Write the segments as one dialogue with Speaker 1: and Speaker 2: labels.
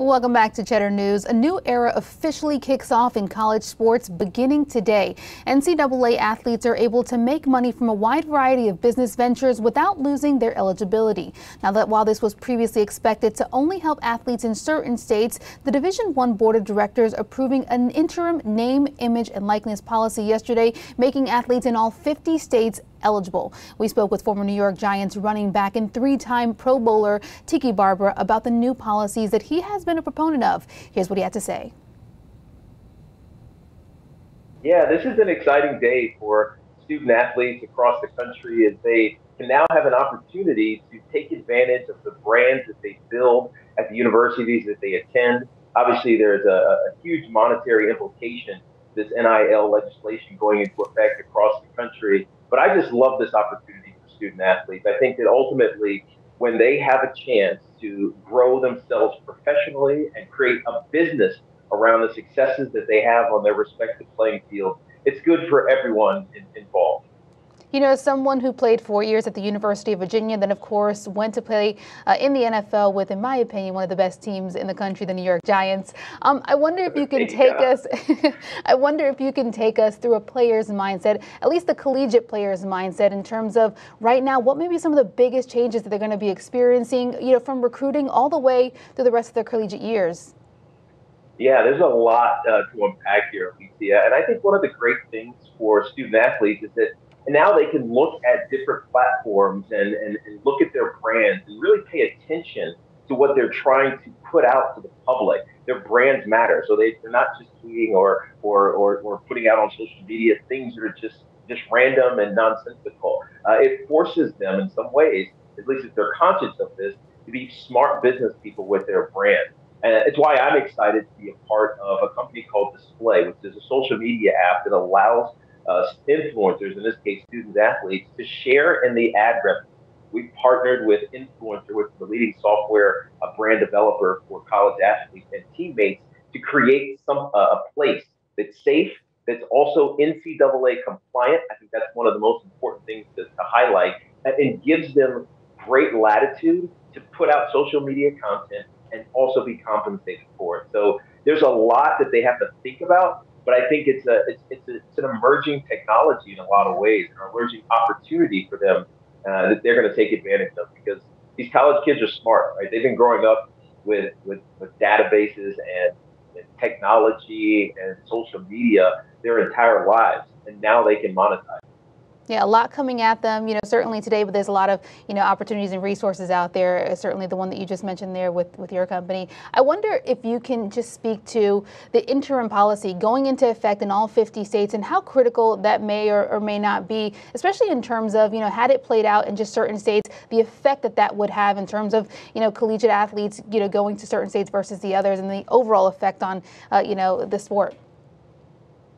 Speaker 1: Welcome back to Cheddar News. A new era officially kicks off in college sports beginning today. NCAA athletes are able to make money from a wide variety of business ventures without losing their eligibility. Now that while this was previously expected to only help athletes in certain states, the Division One Board of Directors approving an interim name, image, and likeness policy yesterday, making athletes in all 50 states eligible. We spoke with former New York Giants running back and three-time Pro Bowler Tiki Barber about the new policies that he has been a proponent of. Here's what he had to say.
Speaker 2: Yeah, this is an exciting day for student athletes across the country as they can now have an opportunity to take advantage of the brands that they build at the universities that they attend. Obviously, there's a, a huge monetary implication this NIL legislation going into effect across the country. But I just love this opportunity for student athletes. I think that ultimately, when they have a chance to grow themselves professionally and create a business around the successes that they have on their respective playing field, it's good for everyone involved.
Speaker 1: You know, someone who played four years at the University of Virginia, then of course went to play uh, in the NFL with, in my opinion, one of the best teams in the country, the New York Giants. Um, I wonder if you can take yeah. us. I wonder if you can take us through a player's mindset, at least the collegiate player's mindset, in terms of right now, what may be some of the biggest changes that they're going to be experiencing, you know, from recruiting all the way through the rest of their collegiate years.
Speaker 2: Yeah, there's a lot uh, to unpack here, Alicia. And I think one of the great things for student athletes is that and now they can look at different platforms and, and, and look at their brands and really pay attention to what they're trying to put out to the public. Their brands matter. So they, they're not just tweeting or, or, or, or putting out on social media things that are just, just random and nonsensical. Uh, it forces them in some ways, at least if they're conscious of this, to be smart business people with their brand. And it's why I'm excited to be a part of a company called Display, which is a social media app that allows uh, influencers, in this case students, athletes, to share in the ad revenue. We've partnered with INFLCR, which is the leading software a brand developer for college athletes and teammates, to create some uh, a place that's safe, that's also NCAA compliant. I think that's one of the most important things to, to highlight, and gives them great latitude to put out social media content and also be compensated for it. So there's a lot that they have to think about but I think it's a it's it's, a, it's an emerging technology in a lot of ways, an emerging opportunity for them uh, that they're going to take advantage of because these college kids are smart, right? They've been growing up with with, with databases and, and technology and social media their entire lives, and now they can monetize.
Speaker 1: Yeah, a lot coming at them, you know, certainly today, but there's a lot of, you know, opportunities and resources out there. Uh, certainly the one that you just mentioned there with, with your company. I wonder if you can just speak to the interim policy going into effect in all 50 states and how critical that may or, or may not be, especially in terms of, you know, had it played out in just certain states, the effect that that would have in terms of, you know, collegiate athletes, you know, going to certain states versus the others and the overall effect on, uh, you know, the sport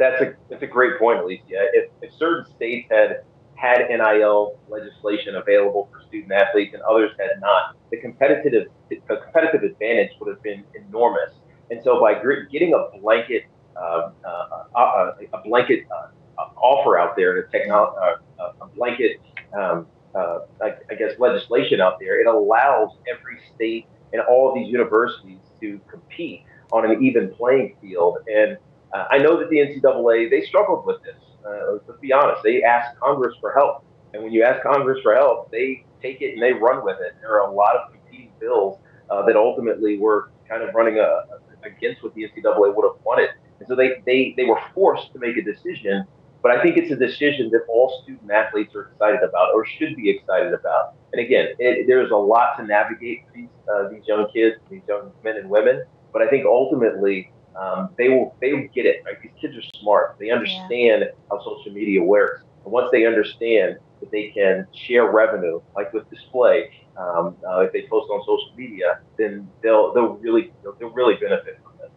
Speaker 2: that's a that's a great point, Alicia. If, if certain states had had NIL legislation available for student athletes and others had not, the competitive the competitive advantage would have been enormous. And so by getting a blanket uh, uh, uh, a blanket uh, offer out there, a technology, uh, a blanket um, uh, I, I guess legislation out there, it allows every state and all of these universities to compete on an even playing field. And uh, I know that the NCAA they struggled with this. Uh, let's be honest. They asked Congress for help, and when you ask Congress for help, they take it and they run with it. There are a lot of competing bills uh, that ultimately were kind of running a, uh, against what the NCAA would have wanted, and so they they they were forced to make a decision. But I think it's a decision that all student athletes are excited about or should be excited about. And again, it, there's a lot to navigate for these, uh, these young kids, these young men and women. But I think ultimately um, they will they will get it. Right? These kids are smart. They understand yeah. how social media works. And once they understand that they can share revenue, like with display, um, uh, if they post on social media, then they'll they'll really they'll, they'll really benefit from this.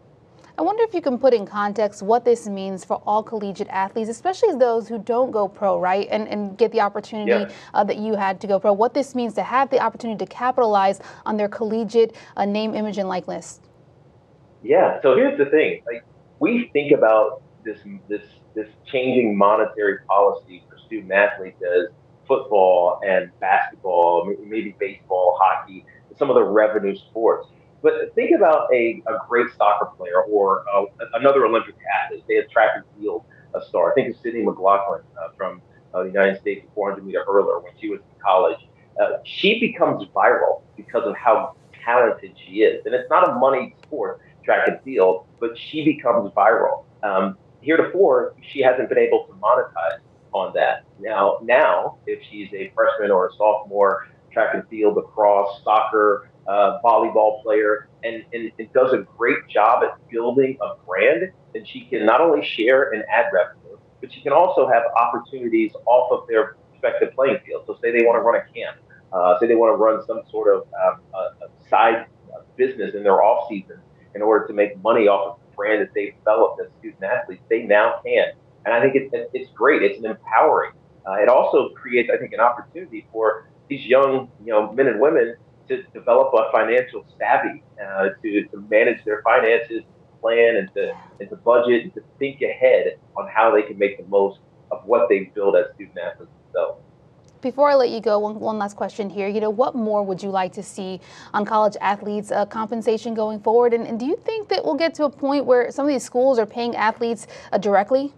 Speaker 1: I wonder if you can put in context what this means for all collegiate athletes, especially those who don't go pro, right, and, and get the opportunity yeah. uh, that you had to go pro. What this means to have the opportunity to capitalize on their collegiate uh, name, image, and likeness.
Speaker 2: Yeah. So here's the thing: like we think about this this this changing monetary policy for student athletes as football and basketball, maybe baseball, hockey, some of the revenue sports. But think about a, a great soccer player or uh, another Olympic athlete, say a track and field a star. I think of Sydney McLaughlin uh, from uh, the United States 400 meter hurler when she was in college. Uh, she becomes viral because of how talented she is. And it's not a money sport, track and field, but she becomes viral. Um, heretofore, she hasn't been able to monetize on that. Now, now, if she's a freshman or a sophomore, track and field, lacrosse, soccer, uh, volleyball player, and, and, and does a great job at building a brand, then she can not only share and ad revenue, but she can also have opportunities off of their respective playing field. So, say they want to run a camp, uh, say they want to run some sort of um, a side business in their off season in order to make money off of the brand that they've developed as student athletes, they now can. And I think it's, it's great. It's empowering. Uh, it also creates, I think, an opportunity for these young, you know, men and women to develop a financial savvy, uh, to, to manage their finances, plan, and to, and to budget, and to think ahead on how they can make the most of what they build as student athletes themselves.
Speaker 1: Before I let you go, one, one last question here. You know, what more would you like to see on college athletes' uh, compensation going forward? And, and, do you think that we'll get to a point where some of these schools are paying athletes uh, directly?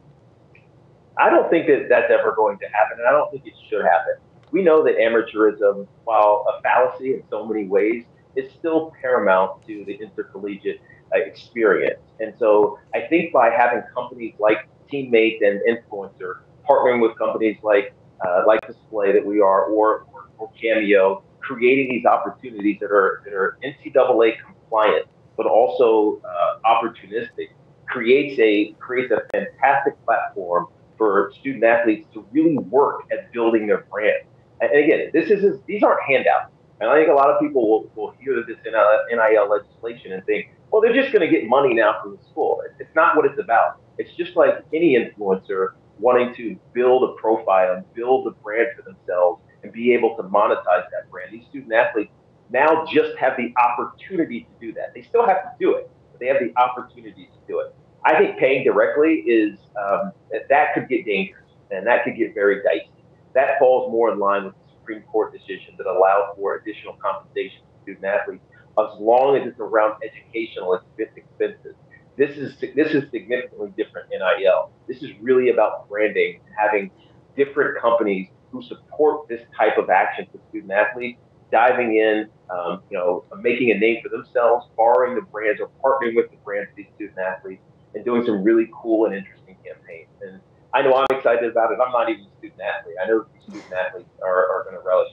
Speaker 2: I don't think that that's ever going to happen, and I don't think it should happen. We know that amateurism, while a fallacy in so many ways, is still paramount to the intercollegiate uh, experience. And so I think by having companies like Teammate and INFLCR partnering with companies like uh, like Display that we are, or, or, or Cameo, creating these opportunities that are that are NCAA compliant, but also uh, opportunistic, creates a creates a fantastic platform for student athletes to really work at building their brand. And again, this is these aren't handouts. And I think a lot of people will, will hear this NIL legislation and think, well, they're just going to get money now from the school. It's not what it's about. It's just like any influencer wanting to build a profile and build a brand for themselves and be able to monetize that brand. These student athletes now just have the opportunity to do that. They still have to do it, but they have the opportunity to do it. I think paying directly is um, that could get dangerous and that could get very dicey. That falls more in line with the Supreme Court decision that allows for additional compensation for student athletes as long as it's around educational expenses. This is this is significantly different in NIL. This is really about branding and having different companies who support this type of action for student athletes, diving in, um, you know, making a name for themselves, borrowing the brands or partnering with the brands of these student athletes, and doing some really cool and interesting campaigns. And I know I'm excited about it. I'm not even a student athlete. I know these student athletes are, are going to relish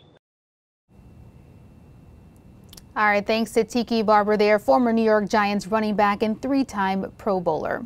Speaker 1: all right, thanks to Tiki Barber there, former New York Giants running back and three-time Pro Bowler.